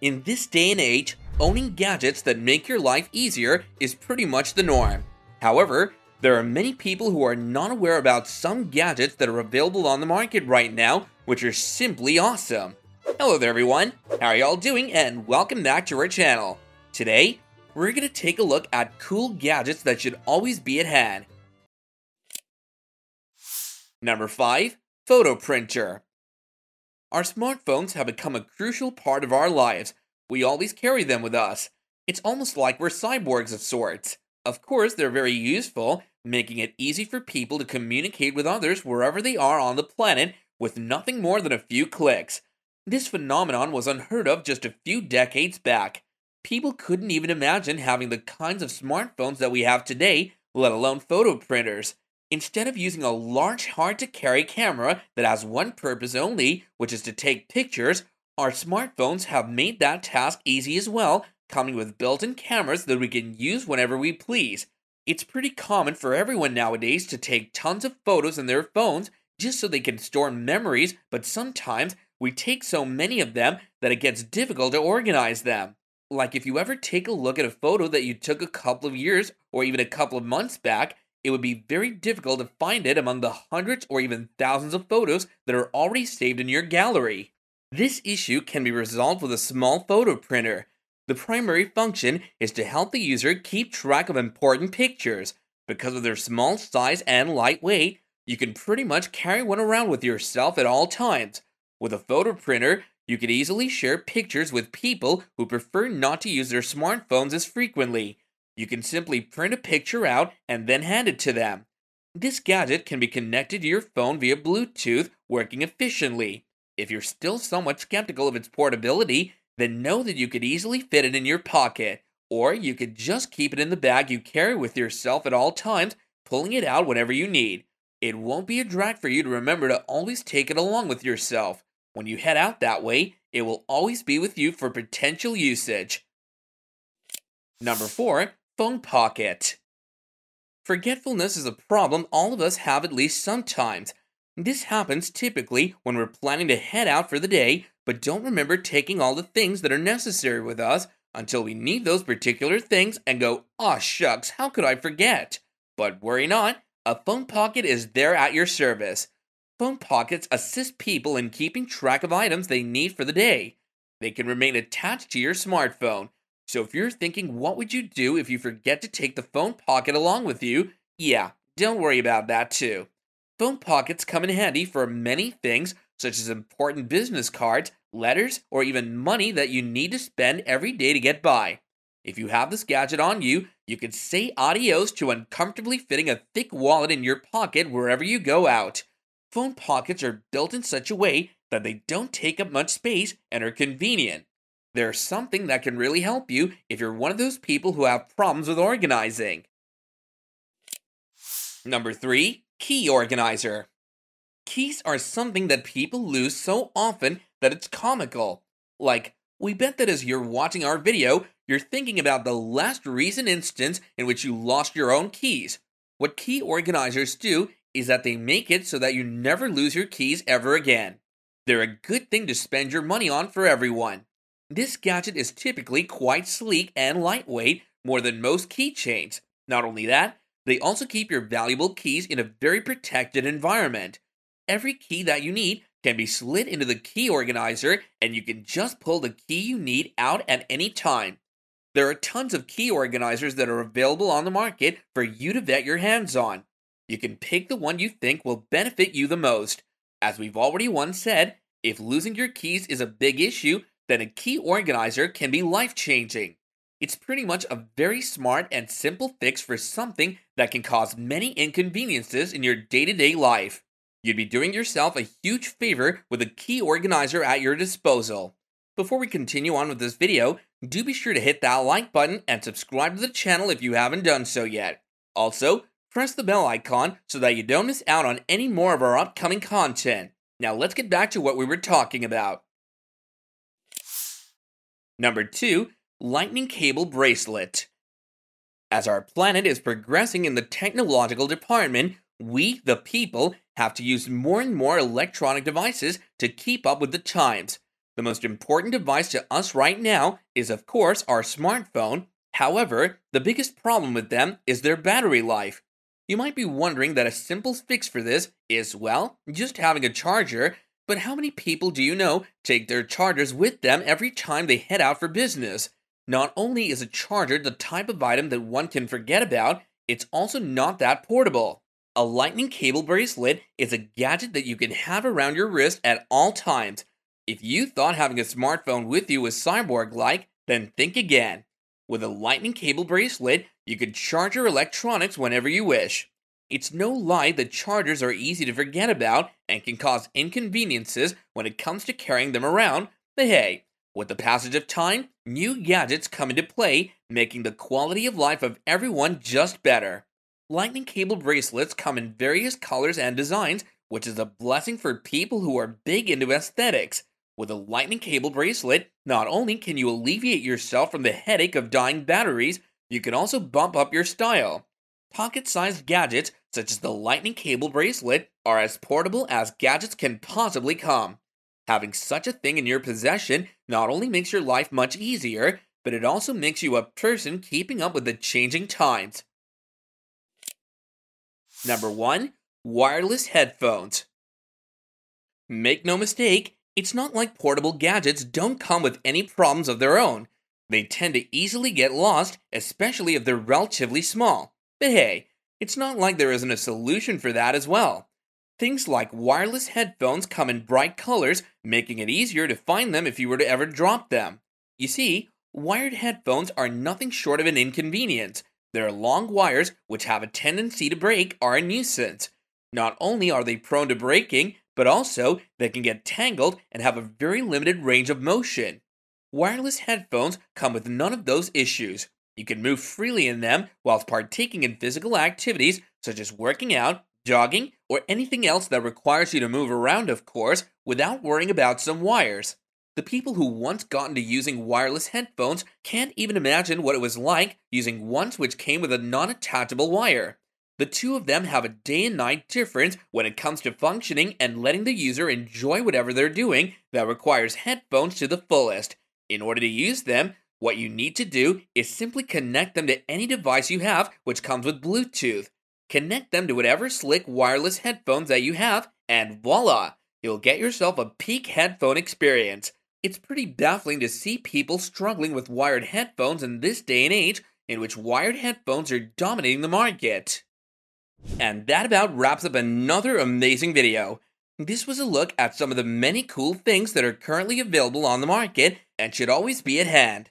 In this day and age, owning gadgets that make your life easier is pretty much the norm. However, there are many people who are not aware about some gadgets that are available on the market right now, which are simply awesome. Hello there everyone, how are y'all doing and welcome back to our channel. Today, we're going to take a look at cool gadgets that should always be at hand. Number 5. Photo Printer Our smartphones have become a crucial part of our lives. We always carry them with us. It's almost like we're cyborgs of sorts. Of course, they're very useful, making it easy for people to communicate with others wherever they are on the planet with nothing more than a few clicks. This phenomenon was unheard of just a few decades back. People couldn't even imagine having the kinds of smartphones that we have today, let alone photo printers. Instead of using a large, hard to carry camera that has one purpose only, which is to take pictures, our smartphones have made that task easy as well, coming with built in cameras that we can use whenever we please. It's pretty common for everyone nowadays to take tons of photos in their phones just so they can store memories, but sometimes we take so many of them that it gets difficult to organize them. Like if you ever take a look at a photo that you took a couple of years or even a couple of months back, it would be very difficult to find it among the hundreds or even thousands of photos that are already saved in your gallery. This issue can be resolved with a small photo printer. The primary function is to help the user keep track of important pictures. Because of their small size and light weight, you can pretty much carry one around with yourself at all times. With a photo printer, you can easily share pictures with people who prefer not to use their smartphones as frequently. You can simply print a picture out and then hand it to them. This gadget can be connected to your phone via Bluetooth, working efficiently. If you're still somewhat skeptical of its portability, then know that you could easily fit it in your pocket, or you could just keep it in the bag you carry with yourself at all times, pulling it out whenever you need. It won't be a drag for you to remember to always take it along with yourself. When you head out that way, it will always be with you for potential usage. Number 4. Phone Pocket Forgetfulness is a problem all of us have at least sometimes. This happens typically when we're planning to head out for the day, but don't remember taking all the things that are necessary with us until we need those particular things and go, aw shucks, how could I forget? But worry not, a phone pocket is there at your service. Phone pockets assist people in keeping track of items they need for the day. They can remain attached to your smartphone. So if you're thinking, what would you do if you forget to take the phone pocket along with you? Yeah, don't worry about that too. Phone pockets come in handy for many things, such as important business cards, letters, or even money that you need to spend every day to get by. If you have this gadget on you, you can say adios to uncomfortably fitting a thick wallet in your pocket wherever you go out. Phone pockets are built in such a way that they don't take up much space and are convenient. They're something that can really help you if you're one of those people who have problems with organizing. Number 3. Key Organizer Keys are something that people lose so often that it's comical. Like, we bet that as you're watching our video, you're thinking about the last recent instance in which you lost your own keys. What key organizers do is that they make it so that you never lose your keys ever again. They're a good thing to spend your money on for everyone. This gadget is typically quite sleek and lightweight, more than most keychains. Not only that, they also keep your valuable keys in a very protected environment. Every key that you need can be slid into the key organizer, and you can just pull the key you need out at any time. There are tons of key organizers that are available on the market for you to vet your hands on. You can pick the one you think will benefit you the most. As we've already once said, if losing your keys is a big issue, then a key organizer can be life changing. It's pretty much a very smart and simple fix for something that can cause many inconveniences in your day to day life. You'd be doing yourself a huge favor with a key organizer at your disposal. Before we continue on with this video, do be sure to hit that like button and subscribe to the channel if you haven't done so yet. Also, press the bell icon so that you don't miss out on any more of our upcoming content. Now let's get back to what we were talking about. Number 2. Lightning Cable Bracelet As our planet is progressing in the technological department, we, the people, have to use more and more electronic devices to keep up with the times. The most important device to us right now is, of course, our smartphone. However, the biggest problem with them is their battery life. You might be wondering that a simple fix for this is, well, just having a charger, but how many people do you know take their chargers with them every time they head out for business? Not only is a charger the type of item that one can forget about, it's also not that portable. A lightning cable bracelet is a gadget that you can have around your wrist at all times. If you thought having a smartphone with you was cyborg like, then think again. With a lightning cable bracelet, you can charge your electronics whenever you wish. It's no lie that chargers are easy to forget about and can cause inconveniences when it comes to carrying them around, but hey, with the passage of time, new gadgets come into play, making the quality of life of everyone just better. Lightning cable bracelets come in various colors and designs, which is a blessing for people who are big into aesthetics. With a lightning cable bracelet, not only can you alleviate yourself from the headache of dying batteries, you can also bump up your style. Pocket sized gadgets, such as the lightning cable bracelet, are as portable as gadgets can possibly come. Having such a thing in your possession not only makes your life much easier, but it also makes you a person keeping up with the changing times. Number 1 Wireless Headphones. Make no mistake, it's not like portable gadgets don't come with any problems of their own. They tend to easily get lost, especially if they're relatively small. But hey, it's not like there isn't a solution for that as well. Things like wireless headphones come in bright colors, making it easier to find them if you were to ever drop them. You see, wired headphones are nothing short of an inconvenience, their long wires, which have a tendency to break, are a nuisance. Not only are they prone to breaking, but also they can get tangled and have a very limited range of motion. Wireless headphones come with none of those issues. You can move freely in them whilst partaking in physical activities such as working out, jogging, or anything else that requires you to move around, of course, without worrying about some wires. The people who once got into using wireless headphones can't even imagine what it was like using ones which came with a non attachable wire. The two of them have a day and night difference when it comes to functioning and letting the user enjoy whatever they're doing that requires headphones to the fullest. In order to use them, what you need to do is simply connect them to any device you have which comes with Bluetooth. Connect them to whatever slick wireless headphones that you have, and voila! You'll get yourself a peak headphone experience. It's pretty baffling to see people struggling with wired headphones in this day and age in which wired headphones are dominating the market. And that about wraps up another amazing video. This was a look at some of the many cool things that are currently available on the market and should always be at hand.